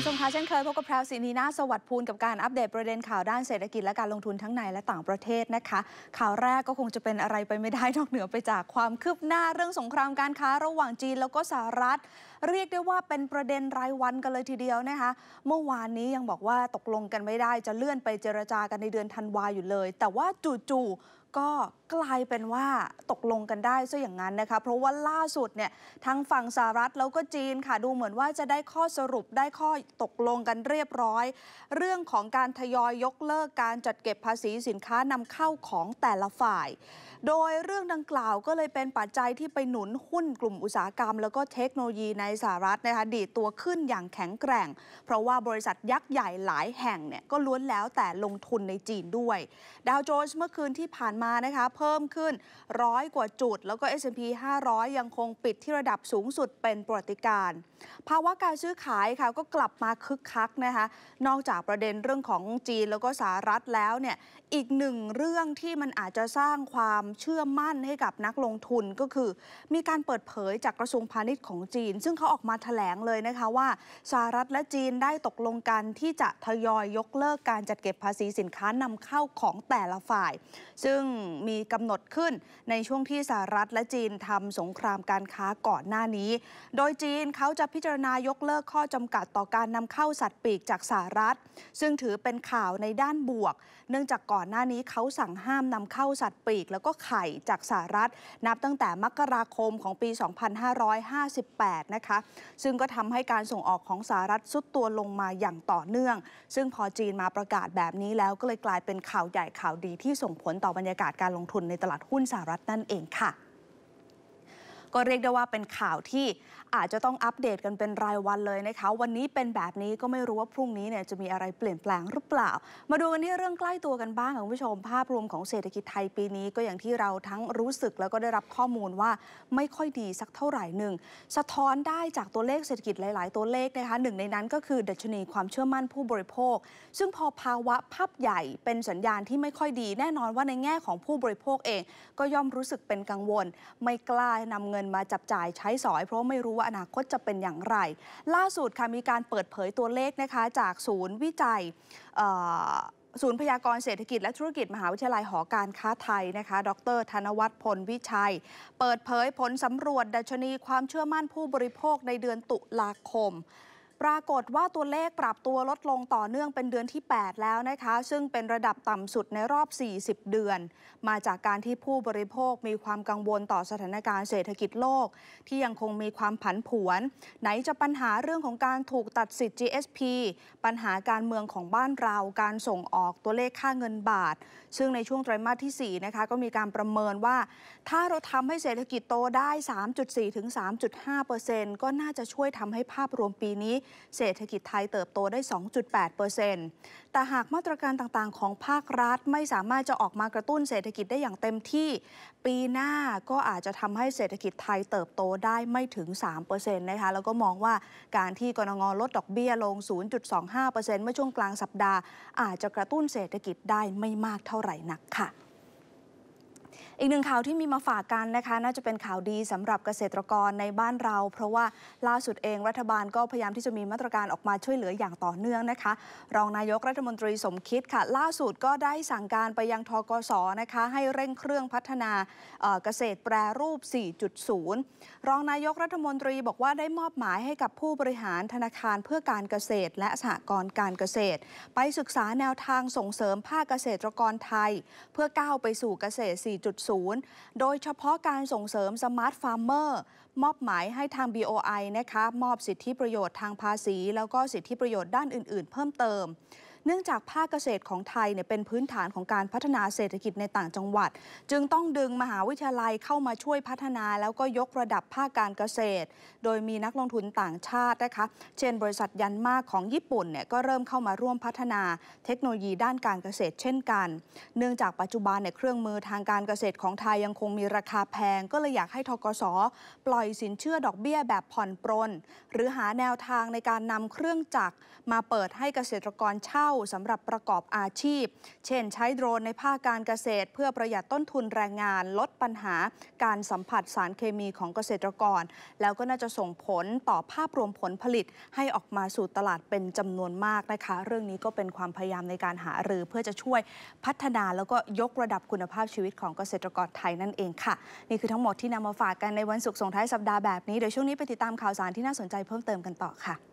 คะเช่นเคยพบกับแพรวศินีนาสวัสดิ์ภูลกับการอัปเดตประเด็นข่าวด้านเศรษฐกิจและการลงทุนทั้งในและต่างประเทศนะคะ ข่าวแรกก็คงจะเป็นอะไรไปไม่ได้นอกเหนือไปจากความคืบหน้าเรื่องสงครามการค้าระหว่างจีนแล้วก็สหรัฐ เรียกได้ว่าเป็นประเด็นรายวันกันเลยทีเดียวนะคะ เมื่อวานนี้ยังบอกว่าตกลงกันไม่ได้จะเลื่อนไปเจรจากันในเดือนธันวาอยู่เลย แต่ว่าจู่ๆก็กลายเป็นว่าตกลงกันได้ซะอย่างนั้นนะคะ เพราะว่าล่าสุดเนี่ยทั้งฝั่งสหรัฐแล้วก็จีนค่ะ ดูเหมือนว่าจะได้ข้อสรุปได้ข้อตกลงกันเรียบร้อย เรื่องของการทยอยยกเลิกการจัดเก็บภาษีสินค้านำเข้าของแต่ละฝ่าย โดยเรื่องดังกล่าวก็เลยเป็นปัจจัยที่ไปหนุนหุ้นกลุ่มอุตสาหกรรม แล้วก็เทคโนโลยีในสหรัฐนะคะดีดตัวขึ้นอย่างแข็งแกร่ง เพราะว่าบริษัทยักษ์ใหญ่หลายแห่งเนี่ยก็ล้วนแล้วแต่ลงทุนในจีนด้วย ดาวโจนส์เมื่อคืนที่ผ่านมานะคะ เพิ่มขึ้นร้อยกว่าจุด แล้วก็ S&P 500 ยังคงปิดที่ระดับสูงสุดเป็นประวัติการภาวะการซื้อขายค่ะก็กลับมาคึกคักนะคะ นอกจากประเด็นเรื่องของจีนแล้วก็สหรัฐแล้วเนี่ยอีกหนึ่งเรื่องที่มันอาจจะสร้างความเชื่อมั่นให้กับนักลงทุนก็คือ มีการเปิดเผยจากกระทรวงพาณิชย์ของจีน ซึ่งเขาออกมาถแถลงเลยนะคะว่าสหรัฐและจีนได้ตกลงกันที่จะทยอยยกเลิกการจัดเก็บภาษีสินค้านำเข้าของแต่ละฝ่าย ซึ่งมีกำหนดขึ้นในช่วงที่สหรัฐและจีนทำสงครามการค้าก่อนหน้านี้ โดยจีนเขาจะพิจารณายกเลิกข้อจำกัดต่อการนำเข้าสัตว์ปีกจากสหรัฐ ซึ่งถือเป็นข่าวในด้านบวก เนื่องจากก่อนหน้านี้เขาสั่งห้ามนำเข้าสัตว์ปีก แล้วก็ไข่จากสหรัฐ นับตั้งแต่มกราคมของปี 2558 นะคะ ซึ่งก็ทำให้การส่งออกของสหรัฐสุดตัวลงมาอย่างต่อเนื่อง ซึ่งพอจีนมาประกาศแบบนี้แล้วก็เลยกลายเป็นข่าวใหญ่ข่าวดีที่ส่งผลต่อบรรยายากาศการลงทุนในตลาดหุ้นสหรัฐนั่นเองค่ะ ก็เรียกได้ว่าเป็นข่าวที่อาจจะต้องอัปเดตกันเป็นรายวันเลยนะคะ วันนี้เป็นแบบนี้ก็ไม่รู้ว่าพรุ่งนี้เนี่ยจะมีอะไรเปลี่ยนแปลงหรือเปล่า มาดูกันที่เรื่องใกล้ตัวกันบ้างคุณผู้ชม ภาพรวมของเศรษฐกิจไทยปีนี้ก็อย่างที่เราทั้งรู้สึกแล้วก็ได้รับข้อมูลว่าไม่ค่อยดีสักเท่าไหร่หนึ่งสะท้อนได้จากตัวเลขเศรษฐกิจหลาย ๆ ตัวเลขนะคะหนึ่งในนั้นก็คือดัชนีความเชื่อมั่นผู้บริโภค ซึ่งพอภาวะภาพใหญ่เป็นสัญญาณที่ไม่ค่อยดี แน่นอนว่าในแง่ของผู้บริโภคเอง ก็ย่อมรู้สึกเป็นกังวล ไม่กล้านำเงินมาจับจ่ายใช้สอย เพราะไม่รู้ว่าอนาคตจะเป็นอย่างไร ล่าสุดค่ะมีการเปิดเผยตัวเลขนะคะจากศูนย์วิจัยศูนย์พยากรณ์เศรษฐกิจและธุรกิจมหาวิทยาลัยหอการค้าไทยนะคะ ดร ธนวัฒน์พลวิชัย เปิดเผยผลสำรวจดัชนีความเชื่อมั่นผู้บริโภคในเดือนตุลาคม ปรากฏว่าตัวเลขปรับตัวลดลงต่อเนื่องเป็นเดือนที่ 8 แล้วนะคะ ซึ่งเป็นระดับต่ำสุดในรอบ 40 เดือน มาจากการที่ผู้บริโภคมีความกังวลต่อสถานการณ์เศรษฐกิจโลก ที่ยังคงมีความผันผวน ไหนจะปัญหาเรื่องของการถูกตัดสิทธิ์ GSP ปัญหาการเมืองของบ้านเรา การส่งออกตัวเลขค่าเงินบาท ซึ่งในช่วงไตรมาสที่4นะคะก็มีการประเมินว่า ถ้าเราทำให้เศรษฐกิจโตได้ 3.4 ถึง 3.5%ก็น่าจะช่วยทำให้ภาพรวมปีนี้เศรษฐกิจไทยเติบโตได้ 2.8%แต่หากมาตรการต่างๆ ของภาครัฐไม่สามารถจะออกมากระตุ้นเศรษฐกิจได้อย่างเต็มที่ ปีหน้าก็อาจจะทำให้เศรษฐกิจไทยเติบโตได้ไม่ถึง 3%นะคะ แล้วก็มองว่าการที่กรงงลดดอกเบี้ยลง 0.25%เมื่อช่วงกลางสัปดาห์ อาจจะกระตุ้นเศรษฐกิจได้ไม่มากเท่าไหร่นักค่ะ อีกหนึ่งข่าวที่มีมาฝากกันนะคะ น่าจะเป็นข่าวดีสำหรับเกษตรกรในบ้านเรา เพราะว่าล่าสุดเองรัฐบาลก็พยายามที่จะมีมาตรการออกมาช่วยเหลืออย่างต่อเนื่องนะคะ รองนายกรัฐมนตรีสมคิดค่ะ ล่าสุดก็ได้สั่งการไปยังทกศนะคะ ให้เร่งเครื่องพัฒนาเกษตรแปรรูป 4.0 รองนายกรัฐมนตรีบอกว่าได้มอบหมายให้กับผู้บริหารธนาคารเพื่อการเกษตร และสหกรณ์การเกษตร ไปศึกษาแนวทางส่งเสริมภาคเกษตรกรไทย เพื่อก้าวไปสู่เกษตร 4.0โดยเฉพาะการส่งเสริม smart farmer มอบหมายให้ทาง BOI นะคะมอบสิทธิประโยชน์ทางภาษี แล้วก็สิทธิประโยชน์ด้านอื่น ๆ เพิ่มเติม เนื่องจากภาคเกษตรของไทยเนี่ยเป็นพื้นฐานของการพัฒนาเศรษฐกิจในต่างจังหวัด จึงต้องดึงมหาวิทยาลัยเข้ามาช่วยพัฒนา แล้วก็ยกระดับภาคการเกษตร โดยมีนักลงทุนต่างชาตินะคะ เช่น บริษัทยันม่าร์ของญี่ปุ่นเนี่ยก็เริ่มเข้ามาร่วมพัฒนาเทคโนโลยีด้านการเกษตรเช่นกัน เนื่องจากปัจจุบันเนี่ยเครื่องมือทางการเกษตรของไทยยังคงมีราคาแพง ก็เลยอยากให้ทกสปล่อยสินเชื่อดอกเบี้ยแบบผ่อนปรน หรือหาแนวทางในการนำเครื่องจักรมาเปิดให้เกษตรกรเช่าสำหรับประกอบอาชีพ เช่น ใช้โดรนในภาคการเกษตร เพื่อประหยัดต้นทุนแรงงาน ลดปัญหาการสัมผัสสารเคมีของเกษตรกร แล้วก็น่าจะส่งผลต่อภาพรวมผลผลิตให้ออกมาสู่ตลาดเป็นจำนวนมากนะคะ เรื่องนี้ก็เป็นความพยายามในการหารือเพื่อจะช่วยพัฒนาแล้วก็ยกระดับคุณภาพชีวิตของเกษตรกรไทยนั่นเองค่ะ นี่คือทั้งหมดที่นำมาฝากกันในวันศุกร์ส่งท้ายสัปดาห์แบบนี้เดี๋ยวช่วงนี้ไปติดตามข่าวสารที่น่าสนใจเพิ่มเติมกันต่อค่ะ